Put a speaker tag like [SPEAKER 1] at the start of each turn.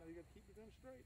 [SPEAKER 1] Now you got to keep your gun straight.